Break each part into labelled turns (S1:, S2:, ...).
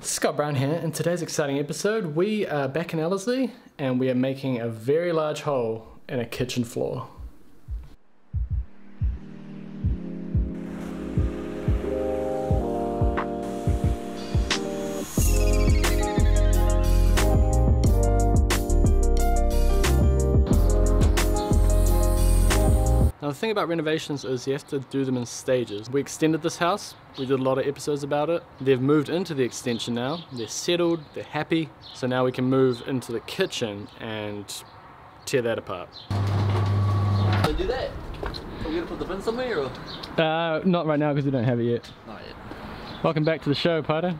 S1: Scott Brown here. In today's exciting episode, we are back in Ellerslie and we are making a very large hole in a kitchen floor. Now the thing about renovations is you have to do them in stages. We extended this house, we did a lot of episodes about it. They've moved into the extension now, they're settled, they're happy, so now we can move into the kitchen and tear that apart.
S2: Don't do that. Are we gonna put the bin somewhere or?
S1: Uh, not right now because we don't have it yet.
S2: Not yet.
S1: Welcome back to the show, Pato.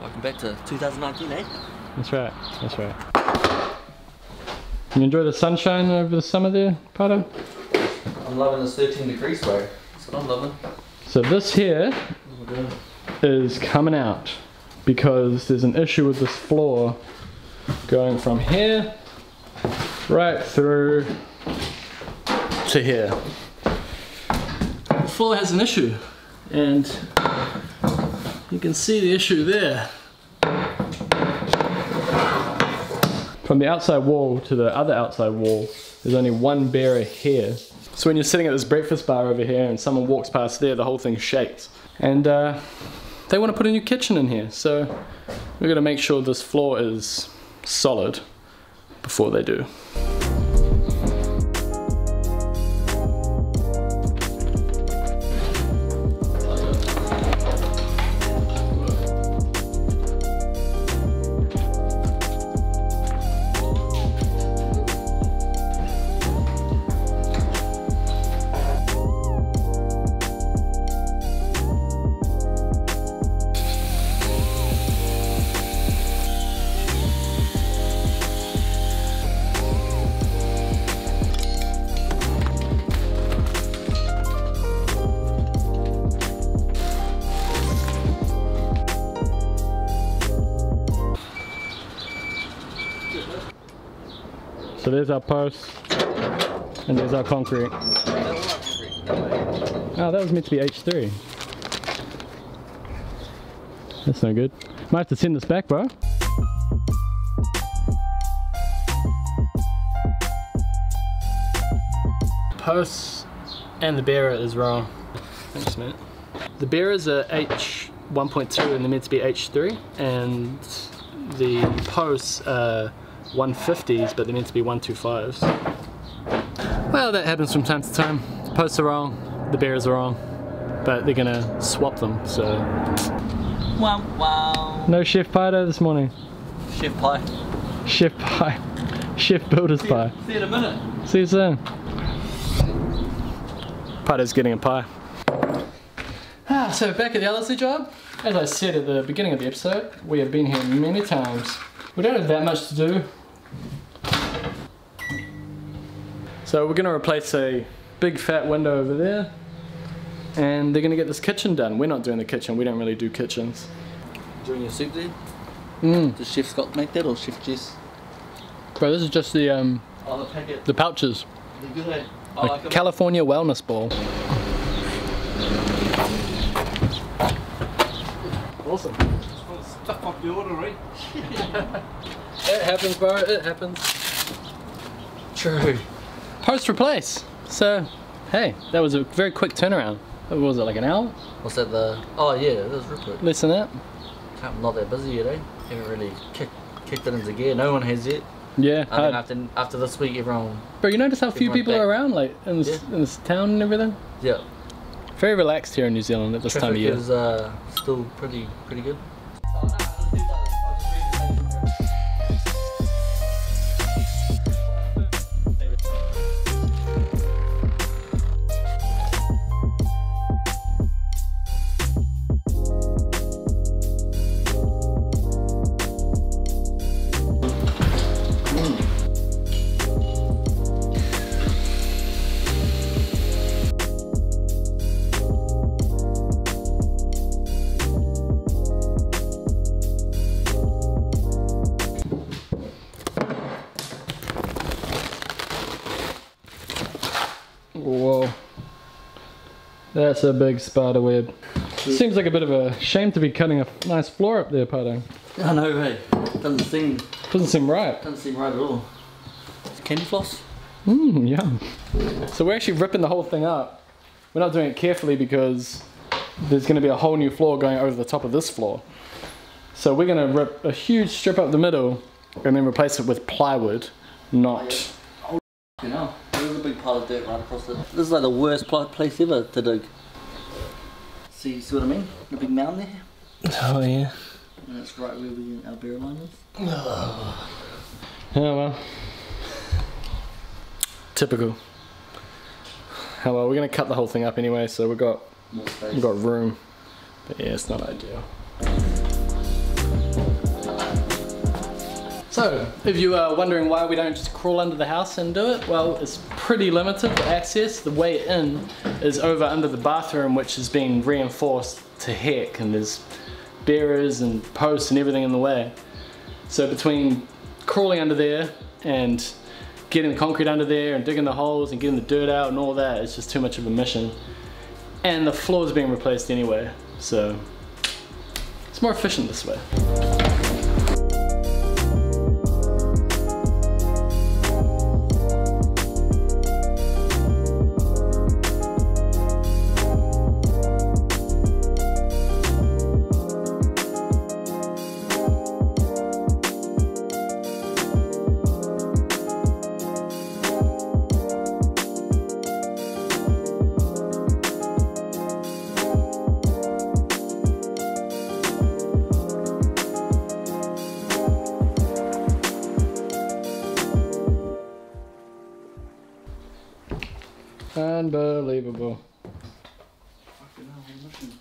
S2: Welcome back to 2019, eh?
S1: That's right, that's right. You enjoy the sunshine over the summer there, Pato?
S2: I'm loving this 13 degrees bro. That's what I'm loving.
S1: So this here
S2: Oh
S1: is coming out because there's an issue with this floor going from here right through to here. The floor has an issue and you can see the issue there. From the outside wall to the other outside wall, there's only one bearer here. So when you're sitting at this breakfast bar over here and someone walks past there, the whole thing shakes. And uh, they want to put a new kitchen in here, so we're going to make sure this floor is solid before they do. So there's our post, and there's our concrete. Oh, that was meant to be H3. That's no good. Might have to send this back, bro. Posts and the bearer is wrong. Thanks, minute. The bearers are H1.2 and they're meant to be H3, and the posts are 150s, but they're meant to be 125s. Well, that happens from time to time. The posts are wrong, the bears are wrong, but they're gonna swap them, so.
S2: Wow, wow.
S1: No Chef Pie this morning.
S2: Chef pie.
S1: Chef Pie. Chef Builder's Pie.
S2: See you in a minute.
S1: See you soon. Pie's getting a pie. Ah, so back at the Ellerslie job. As I said at the beginning of the episode, we have been here many times. We don't have that much to do. So we're gonna replace a big fat window over there. And they're gonna get this kitchen done. We're not doing the kitchen, we don't really do kitchens.
S2: Doing your soup there?
S1: Mm.
S2: Does Chef Scott make that or Chef Jess?
S1: Bro, this is just the um
S2: Oh, the
S1: the pouches.
S2: Good, eh? Like.
S1: California wellness ball. Awesome.
S2: Stuff off the order, right?
S1: It happens, bro. It happens. True. Post replace. So, hey, that was a very quick turnaround. What was it, like an hour?
S2: What's that, the... Oh, yeah, that's real quick.
S1: Less than that?
S2: I'm not that busy yet, eh? Haven't really kicked, kicked it into gear. No one has yet.
S1: Yeah.
S2: I think
S1: hard.
S2: after, after this week, everyone...
S1: Bro, you notice how few people
S2: back.
S1: are around, like, in this,
S2: Yeah.
S1: in this town and everything?
S2: Yeah.
S1: Very relaxed here in New Zealand at this time of
S2: Traffic
S1: year.
S2: is uh, still pretty pretty good.
S1: Whoa. That's a big spider web. Seems like a bit of a shame to be cutting a nice floor up there, Pardo.
S2: I know, hey. Doesn't seem
S1: Doesn't seem right.
S2: doesn't seem right at all. It's candy floss.
S1: Mmm, yum. So we're actually ripping the whole thing up. We're not doing it carefully because there's going to be a whole new floor going over the top of this floor. So we're going to rip a huge strip up the middle and then replace it with plywood, not...
S2: Oh, You know, a big pile of dirt right across the. This is like the worst pl- place ever to dig. See, see what I mean? The big mountain there,
S1: Oh yeah.
S2: and that's right where we, in our bear line is.
S1: Oh well. Typical. Oh well, we're going to cut the whole thing up anyway, so we've got, we've got room. But yeah, it's not ideal. So, if you are wondering why we don't just crawl under the house and do it, well, it's pretty limited for access. The way in is over under the bathroom, which has been reinforced to heck, and there's bearers and posts and everything in the way. So between crawling under there and getting the concrete under there and digging the holes and getting the dirt out and all that, it's just too much of a mission. And the floor's being replaced anyway, so it's more efficient this way. Unbelievable.
S2: Fucking hell, we're missing-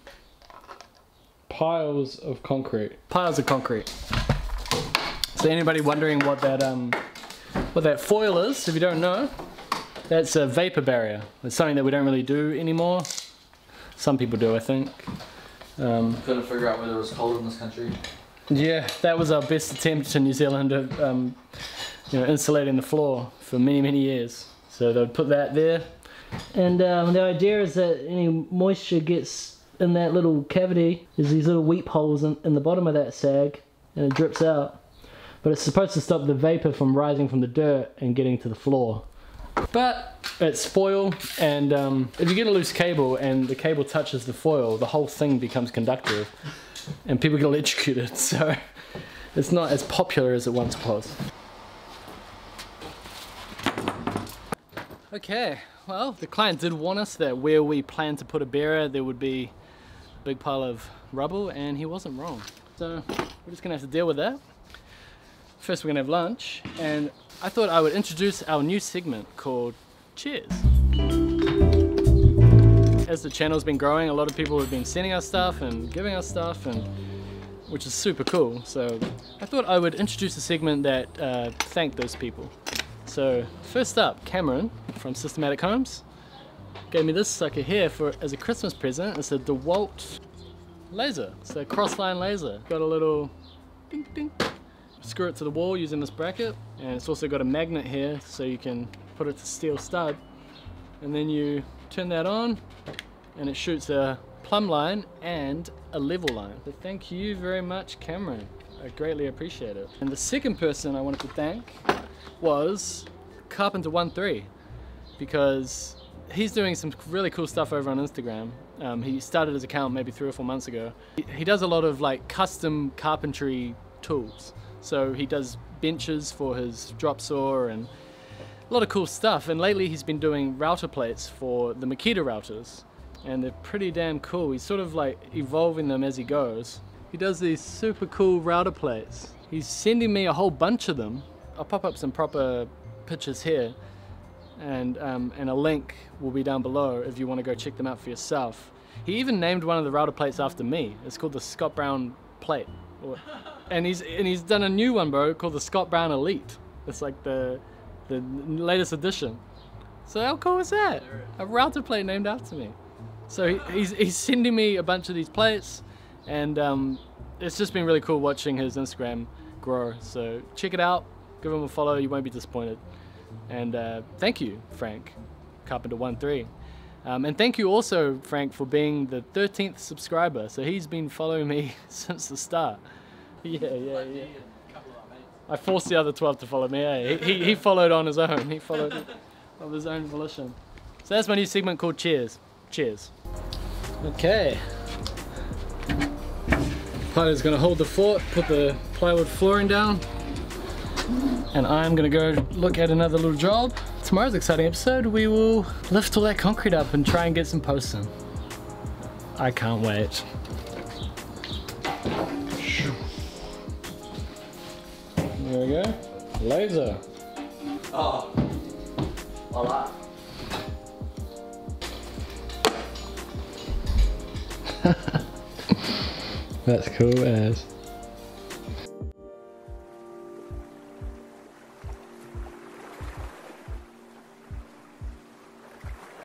S1: Piles of concrete. Piles of concrete. So anybody wondering what that um what that foil is, if you don't know, that's a vapor barrier. It's something that we don't really do anymore. Some people do, I think. Um,
S2: Couldn't figure out whether it was cold in this country.
S1: yeah, that was our best attempt in New Zealand of um, you know, insulating the floor for many, many years. So they would put that there. And um, the idea is that any moisture gets in that little cavity. There's these little weep holes in, in the bottom of that sag, and it drips out. But it's supposed to stop the vapor from rising from the dirt and getting to the floor. But it's foil, and um, if you get a loose cable and the cable touches the foil, the whole thing becomes conductive, and people get electrocuted. So it's not as popular as it once was. Okay, well, the client did warn us that where we plan to put a bearer, there would be a big pile of rubble, and he wasn't wrong. So we're just gonna have to deal with that. First, we're gonna have lunch, and I thought I would introduce our new segment called Cheers. As the channel's been growing, a lot of people have been sending us stuff and giving us stuff, and which is super cool. So I thought I would introduce a segment that uh, thanked those people. So first up, Kameron from Systematic Homes gave me this sucker here for as a Christmas present. It's a DeWalt laser. It's a crossline laser. Got a little ding ding. Screw it to the wall using this bracket, and it's also got a magnet here so you can put it to steel stud. And then you turn that on, and it shoots a plumb line and a level line. So thank you very much, Kameron. I greatly appreciate it. And the second person I wanted to thank was Carpenter13 because he's doing some really cool stuff over on Instagram. Um, he started his account maybe three or four months ago. He, he does a lot of like custom carpentry tools. So he does benches for his drop saw and a lot of cool stuff. And lately he's been doing router plates for the Makita routers. And they're pretty damn cool. He's sort of like evolving them as he goes. He does these super cool router plates. He's sending me a whole bunch of them. I'll pop up some proper pictures here. And, um, and a link will be down below if you want to go check them out for yourself. He even named one of the router plates after me. It's called the Scott Brown plate. And he's and he's done a new one, bro, called the Scott Brown Elite. It's like the the latest edition. So how cool is that? A router plate named after me. So he, he's he's sending me a bunch of these plates, and um, it's just been really cool watching his Instagram grow. So check it out, give him a follow. You won't be disappointed. And uh, thank you, Frank Carpenter One Three. Um, and thank you also, Frank, for being the 13th subscriber. So he's been following me since the start. Yeah, yeah, yeah. I forced the other 12 to follow me. Eh? He, he, he followed on his own. He followed of his own volition. So that's my new segment called Cheers. Cheers. Okay. Pilot's gonna hold the fort, put the plywood flooring down, and I'm gonna go look at another little job. Tomorrow's exciting episode, we will lift all that concrete up and try and get some posts in. I can't wait. There we go. Laser.
S2: Oh. Olá.
S1: That's cool as.